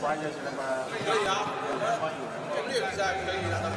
关键是那么可以啊，这略比赛可以让他们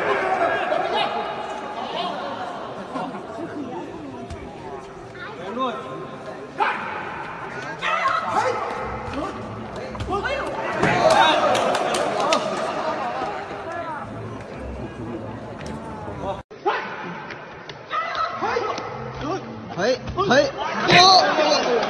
嘿，嘿，哦，